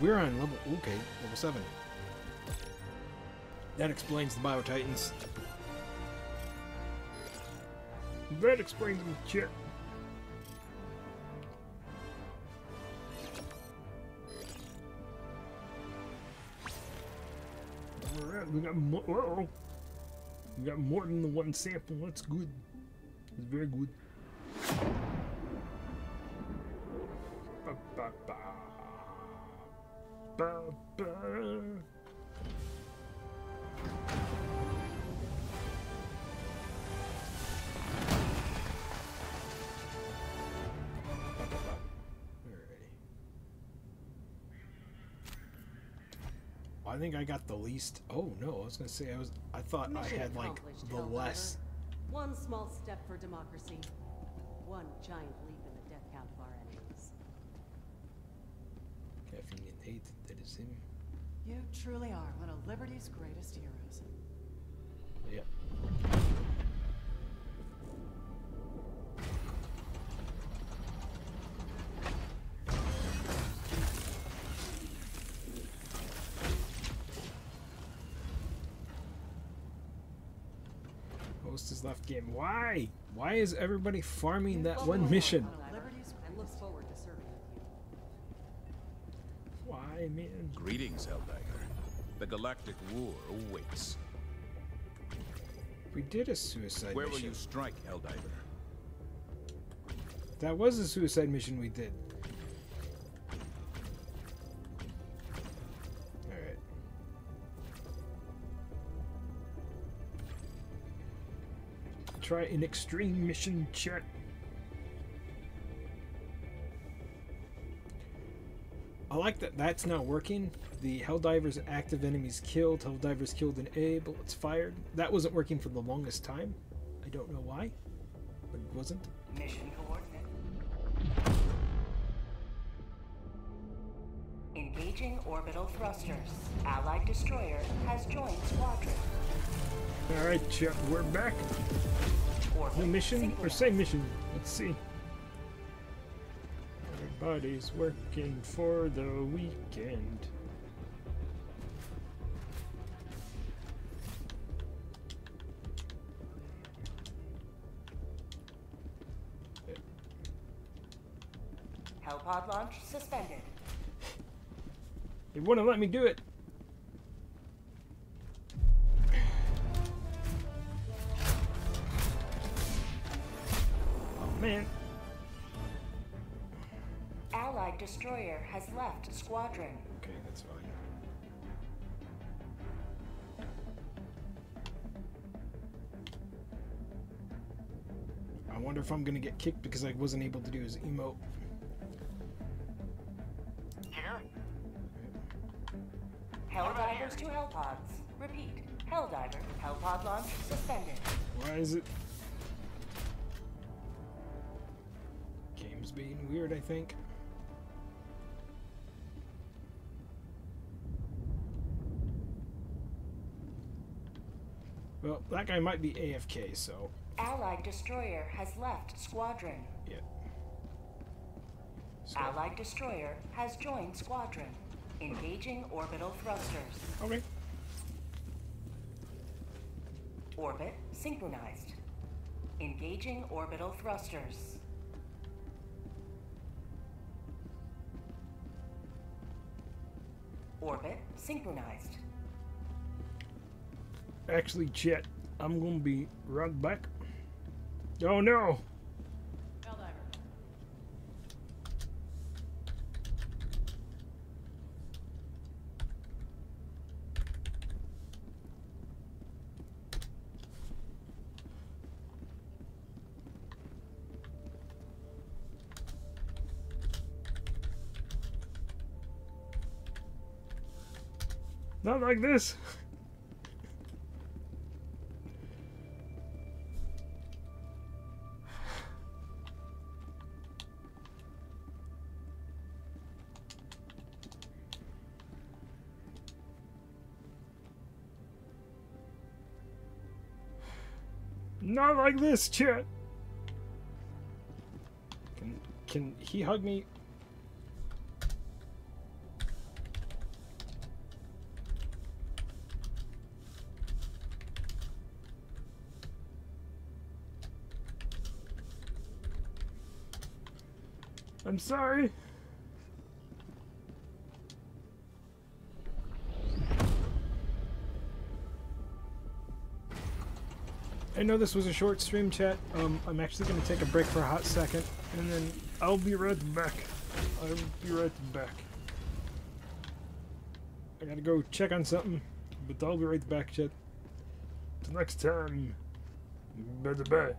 we're on level okay, level seven. That explains the Bile Titans. That explains the shit. Alright, we got more. Whoa. We got more than the one sample. That's good. It's very good. Ba, ba, ba. I think I got the least. Oh no, I was gonna say I was. I thought I had like the less. One small step for democracy, one giant leap in the death count of our enemies. Caffeine and hate. That is him. You truly are one of Liberty's greatest heroes. Yep. Host is left game. Why? Why is everybody farming that one mission? Helldiver, Liberty's and looks forward Why, man? Greetings, Helldiver. The Galactic War awaits. We did a suicide mission. Where will you strike, Helldiver? That was a suicide mission we did. Alright. Try an extreme mission check. I like that that's not working. The Helldiver's active enemies killed, Helldiver's killed in A, bullets fired. That wasn't working for the longest time. I don't know why, but it wasn't. Mission coordinate. Engaging orbital thrusters. Allied destroyer has joined squadron. Alright, Chuck, we're back. Orbit New mission or same mission? Let's see. Everybody's working for the weekend. Hellpod launch suspended. They wouldn't let me do it. Oh man. Destroyer has left squadron. Okay, that's fine. I wonder if I'm gonna get kicked because I wasn't able to do his emote. Here? Helldivers to Hellpods. Repeat. Helldiver. Hellpod launch suspended. Why is it? Game's being weird, I think. Well, that guy might be AFK, so Allied destroyer has left squadron. yeah. Allied destroyer has joined squadron. Engaging orbital thrusters. okay. Orbit synchronized. Engaging orbital thrusters. Orbit synchronized. Actually, chat, I'm gonna be right back. Oh no! Not like this. Not like this, Chet! Can, can he hug me? I'm sorry. I know this was a short stream chat. Um, I'm actually going to take a break for a hot second, and then I'll be right back. I'll be right back. I gotta go check on something, but I'll be right back, chat. Till next time. Bye bye.